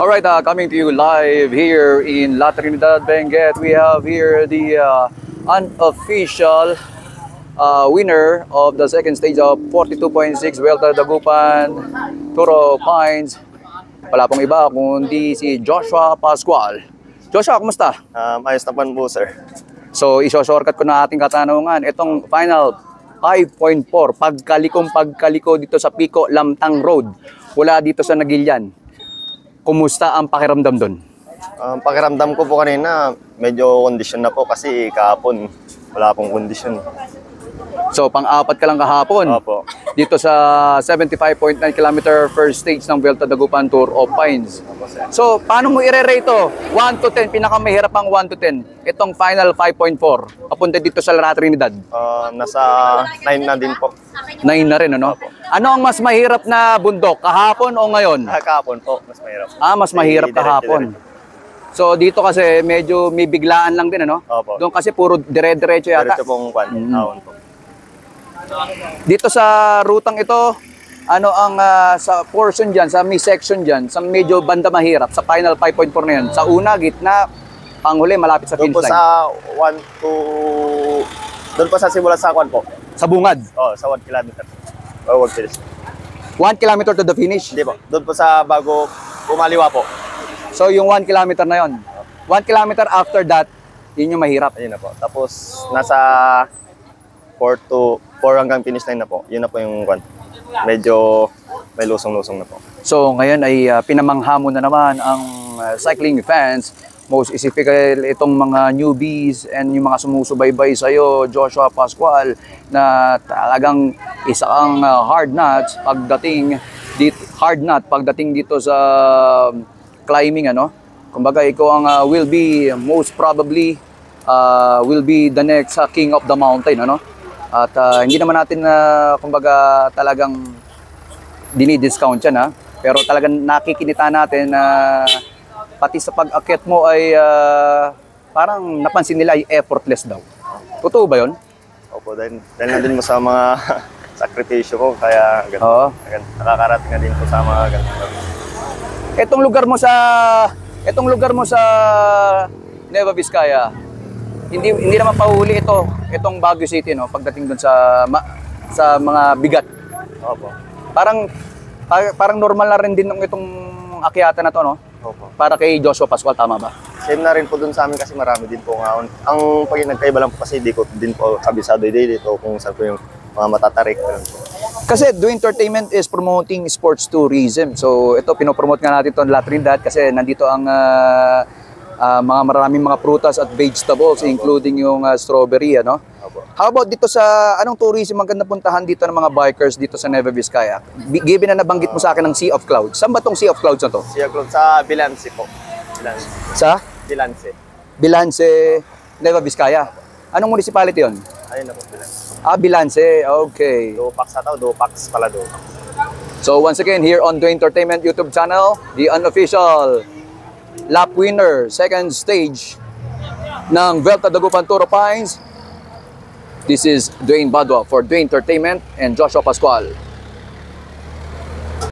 Alright, uh, coming to you live here in La Trinidad, Benguet. We have here the uh, unofficial uh, winner of the second stage of 42.6 Vuelta Dagupan, Turo Pines. Wala pong iba kundi si Joshua Pascual. Joshua, kumusta? Um, ayos na po, sir. So, iso-shortcut ko na ating katanungan. Itong final 5.4, pagkalikong pagkaliko dito sa Pico Lamtang Road. Wala dito sa Nagilian. Kumusta ang pakiramdam doon? Um, pakiramdam ko po kanina, medyo kondisyon na po kasi kahapon wala pong kondisyon. So, pang-apat ka lang kahapon. Opo. Dito sa 75.9 km first stage ng Vuelta Dagupan Tour of Pines. Opo. So, paano mo i-rate ito? 1 to 10, pinakamahirap ang 1 to 10. Itong final 5.4, papunta dito sa La Trinidad. Um, nasa 9 na din po. 9 na rin, ano? Ano ang mas mahirap na bundok? Kahapon o ngayon? Ah, kahapon po, mas mahirap. Ah, mas mahirap kahapon. So, dito kasi medyo may biglaan lang din, ano? Opo. Doon kasi puro dire-diretso yata. Diretso pong kwan, Mm. po. Dito sa rutang ito, ano ang ah, sa portion diyan, sa may section diyan, sa medyo banda mahirap, sa final 5.4 na yan. Sa una, gitna, panghuli, malapit sa Doon finish po line. sa 1 to... Doon po sa simula sa kwan po. Sa bungad. Oh, sa 1 kilometer. Oh, 1 kilometer. 1 kilometer to the finish. Hindi po. Doon po sa bago kumaliwa po. So, yung 1 kilometer na yon. 1 kilometer after that, yun yung mahirap. Ayun na po. Tapos nasa 4 to 4 hanggang finish line na po. Yun na po yung kwan. Medyo may lusong-lusong na po. So ngayon ay uh, pinamangha mo na naman ang uh, cycling fans, most specifically itong mga newbies and yung mga sumusubaybay sa iyo, Joshua Pascual, na talagang isa ang uh, hard nuts pagdating dito, hard nut pagdating dito sa um, climbing ano. Kumbaga ikaw ang uh, will be most probably uh, will be the next uh, king of the mountain ano. At uh, hindi naman natin na kumbaga talagang dinidiscount yan ha. Pero talagang nakikinita natin na pati sa pag-akit mo ay ah, parang napansin nila ay effortless daw. Totoo ba yon? Opo, dahil, dahil na din mo sa mga sakripisyo ko, kaya ganun, Oo. ganun, nakakarating na din po sa mga ganun. Etong lugar mo sa etong lugar mo sa Nueva Vizcaya. Hindi hindi naman pahuli ito, itong Baguio City no, pagdating doon sa ma- sa mga bigat. Opo, Parang par- parang normal na rin din ng itong akyatan na to no. Opo. Para kay Joshua Pascual tama ba? Same na rin po dun sa amin kasi marami din po ngaon. Ang pag nagkaiba lang po kasi di ko din po kabisado din dito kung saan po yung mga matatarik. Ganun po. Kasi Do Entertainment is promoting sports tourism. So ito, pinopromote nga natin ito La Trinidad kasi nandito ang ah, ah, mga maraming mga prutas at vegetables including yung ah, strawberry. Ano? How about dito sa, anong tourism ang ganda puntahan dito ng mga bikers dito sa Nueva Vizcaya? Given na nabanggit mo sa akin ng Sea of Clouds. Saan ba tong Sea of Clouds na to? Siya Club sa Bilance po. Bilance. Sa Bilance. Bilance, Nueva Vizcaya. Anong municipality yon? Ayun na po, Bilance. Ah, Bilance. Okay. Dupax na tao, Dupax pala do. So once again, here on The Entertainment YouTube channel, the unofficial lap winner, second stage ng Vuelta Dagupan Toro Pines. This is Dwayne Badwa for The Entertainment and Joshua Pascual.